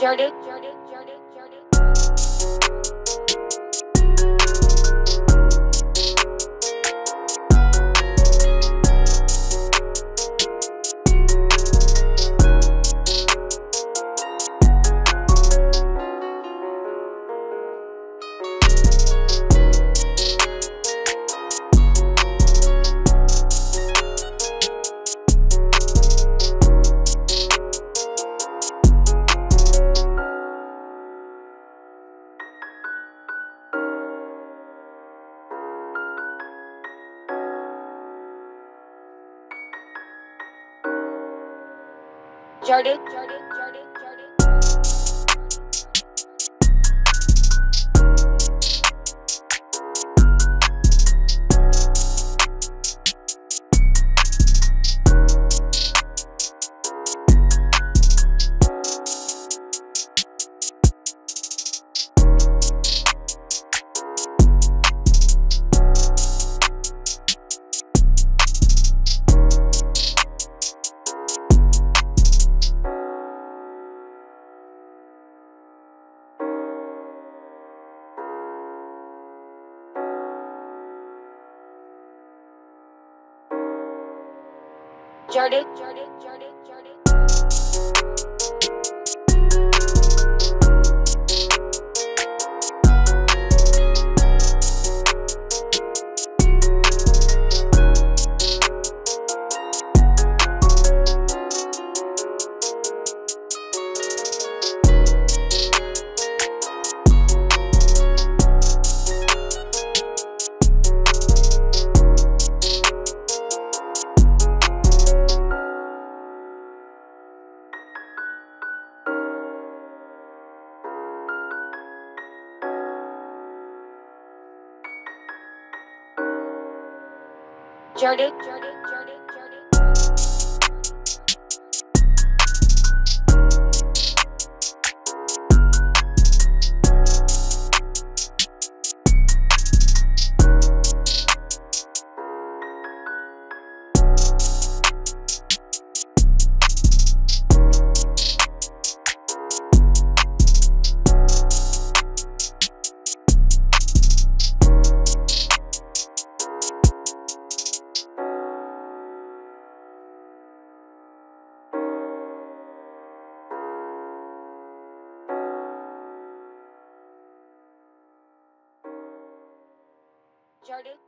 Jordan, Jordan, Jordan, Jordan. Jordan, Jordan, Jordan, Jordan, Jordan, Jordan, Jordan. Jordan, Jordan, Jordan, Jordan,